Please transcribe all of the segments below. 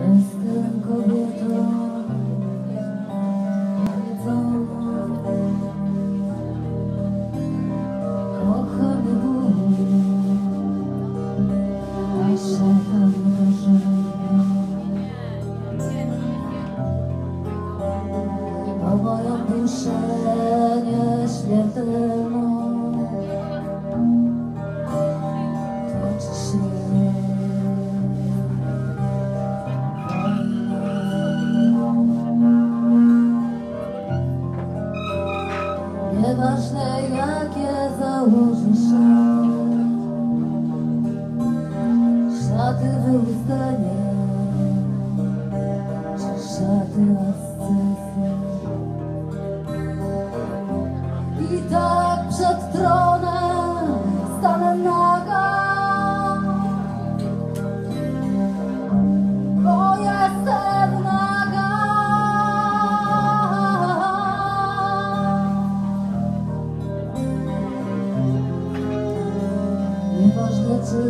Jestem kobietą niewiedzoną. Kocham i bój, a szukam wrażenia. O moją duszę nieśmiertelną Nieważne jakie założysz szaty, wyustania, czy szaty ascesy. Nieważne czy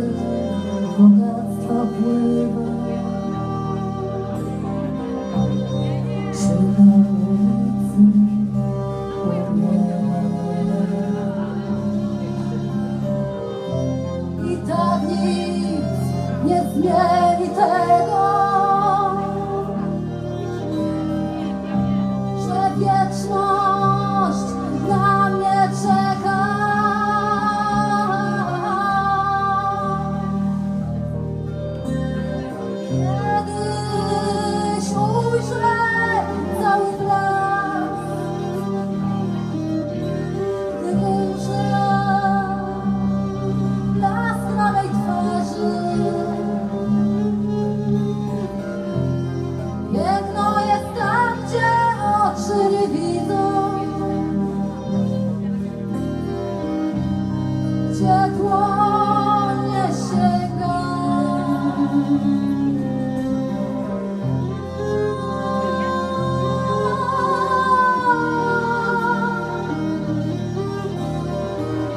bogactwo pływa, czy i tak nic nie zmieni tego,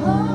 Oh